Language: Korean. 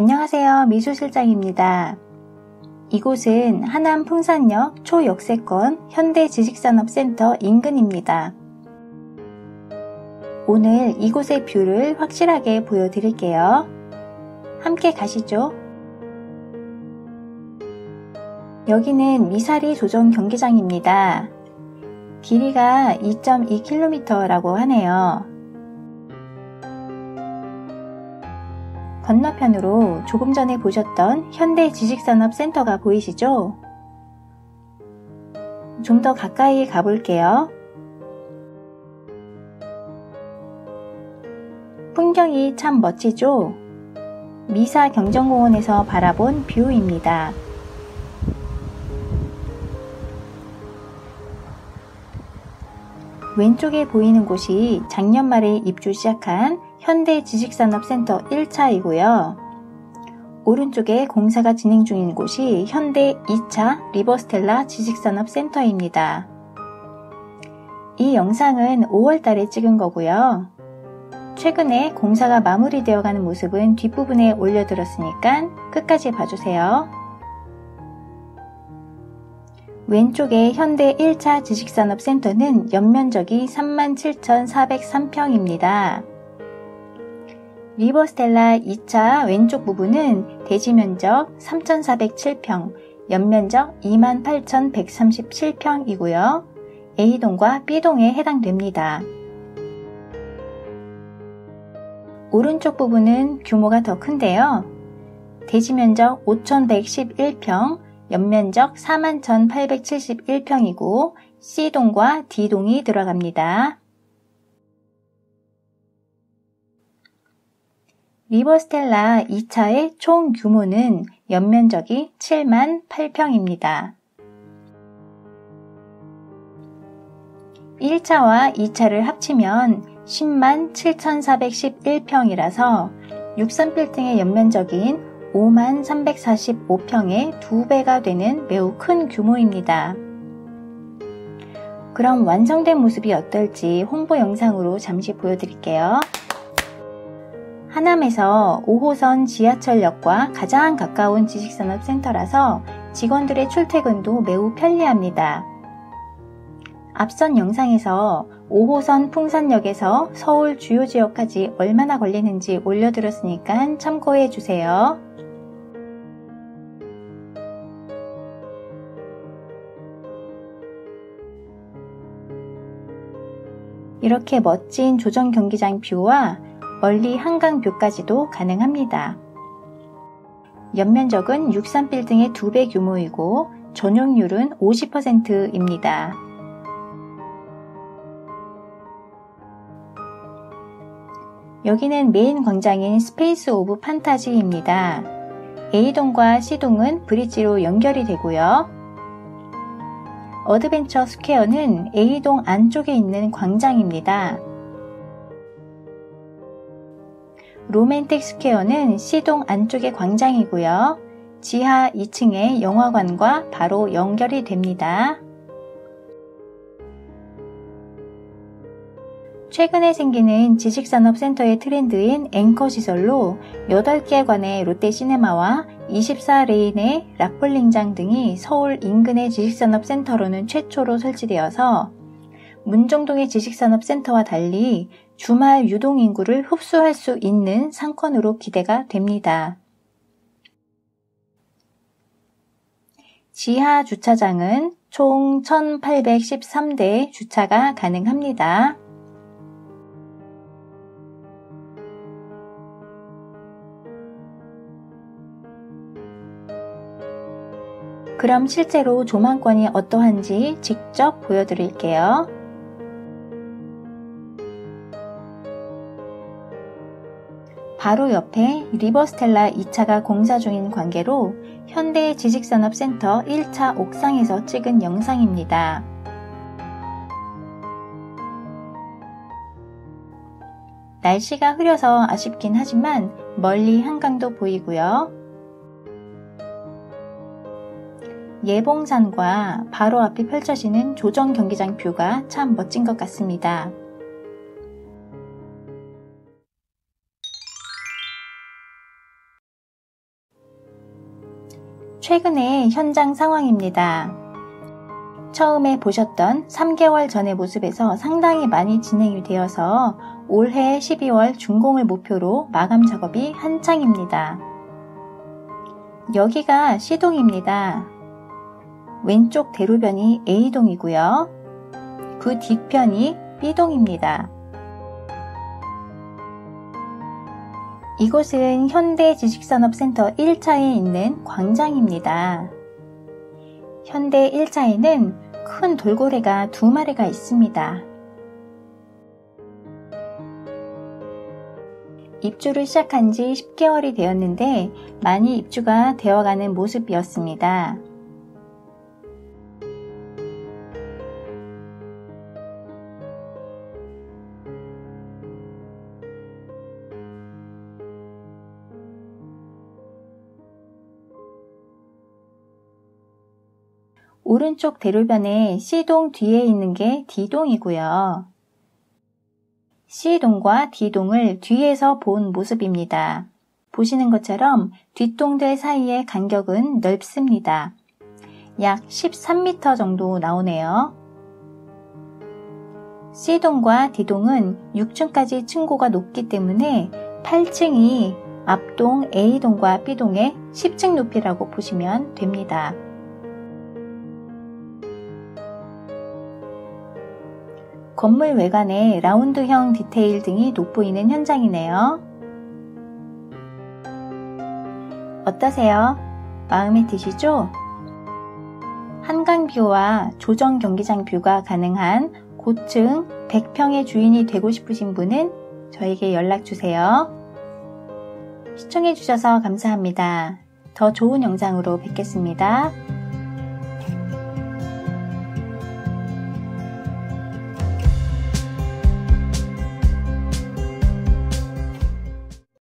안녕하세요. 미수실장입니다. 이곳은 하남 풍산역 초역세권 현대지식산업센터 인근입니다. 오늘 이곳의 뷰를 확실하게 보여드릴게요. 함께 가시죠. 여기는 미사리 조정 경기장입니다. 길이가 2.2km라고 하네요. 건너편으로 조금 전에 보셨던 현대지식산업센터가 보이시죠? 좀 더 가까이 가볼게요. 풍경이 참 멋지죠? 미사 경정공원에서 바라본 뷰입니다. 왼쪽에 보이는 곳이 작년 말에 입주 시작한 현대 지식산업센터 1차이고요. 오른쪽에 공사가 진행 중인 곳이 현대 2차 리버스텔라 지식산업센터입니다. 이 영상은 5월달에 찍은 거고요. 최근에 공사가 마무리되어 가는 모습은 뒷부분에 올려드렸으니까 끝까지 봐주세요. 왼쪽에 현대 1차 지식산업센터는 연면적이 37,403평입니다. 리버스텔라 2차 왼쪽 부분은 대지 면적 3,407평, 연면적 28,137평이고요. A동과 B동에 해당됩니다. 오른쪽 부분은 규모가 더 큰데요. 대지 면적 5,111평, 연면적 41,871평이고 C동과 D동이 들어갑니다. 리버스텔라 2차의 총 규모는 연면적이 7만 8평입니다. 1차와 2차를 합치면 10만 7,411평이라서 63빌딩의 연면적인 5만 345평의 두배가 되는 매우 큰 규모입니다. 그럼 완성된 모습이 어떨지 홍보 영상으로 잠시 보여드릴게요. 하남에서 5호선 지하철역과 가장 가까운 지식산업센터라서 직원들의 출퇴근도 매우 편리합니다. 앞선 영상에서 5호선 풍산역에서 서울 주요 지역까지 얼마나 걸리는지 올려드렸으니까 참고해 주세요. 이렇게 멋진 조정 경기장 뷰와 멀리 한강 뷰까지도 가능합니다. 연면적은 63빌딩의 2배 규모이고 전용률은 50%입니다. 여기는 메인 광장인 스페이스 오브 판타지입니다. A동과 C동은 브릿지로 연결이 되고요. 어드벤처 스퀘어는 A동 안쪽에 있는 광장입니다. 로맨틱 스퀘어는 C동 안쪽의 광장이고요. 지하 2층의 영화관과 바로 연결이 됩니다. 최근에 생기는 지식산업센터의 트렌드인 앵커 시설로 8개 관의 롯데시네마와 24레인의 락볼링장 등이 서울 인근의 지식산업센터로는 최초로 설치되어서 문정동의 지식산업센터와 달리 주말 유동 인구를 흡수할 수 있는 상권으로 기대가 됩니다. 지하 주차장은 총 1813대 주차가 가능합니다. 그럼 실제로 조망권이 어떠한지 직접 보여드릴게요. 바로 옆에 리버스텔라 2차가 공사 중인 관계로 현대 지식산업센터 1차 옥상에서 찍은 영상입니다. 날씨가 흐려서 아쉽긴 하지만 멀리 한강도 보이고요. 예봉산과 바로 앞에 펼쳐지는 조정 경기장 뷰가 참 멋진 것 같습니다. 최근의 현장 상황입니다. 처음에 보셨던 3개월 전의 모습에서 상당히 많이 진행이 되어서 올해 12월 준공을 목표로 마감 작업이 한창입니다. 여기가 C동입니다. 왼쪽 대로변이 A동이고요. 그 뒤편이 B동입니다. 이곳은 현대지식산업센터 1차에 있는 광장입니다. 현대 1차에는 큰 돌고래가 두 마리가 있습니다. 입주를 시작한 지 10개월이 되었는데 많이 입주가 되어가는 모습이었습니다. 오른쪽 대로변에 C동 뒤에 있는 게 D동이고요. C동과 D동을 뒤에서 본 모습입니다. 보시는 것처럼 뒷동들 사이의 간격은 넓습니다. 약 13m 정도 나오네요. C동과 D동은 6층까지 층고가 높기 때문에 8층이 앞동 A동과 B동의 10층 높이라고 보시면 됩니다. 건물 외관에 라운드형 디테일 등이 돋보이는 현장이네요. 어떠세요? 마음에 드시죠? 한강 뷰와 조정 경기장 뷰가 가능한 고층 100평의 주인이 되고 싶으신 분은 저에게 연락 주세요. 시청해주셔서 감사합니다. 더 좋은 영상으로 뵙겠습니다.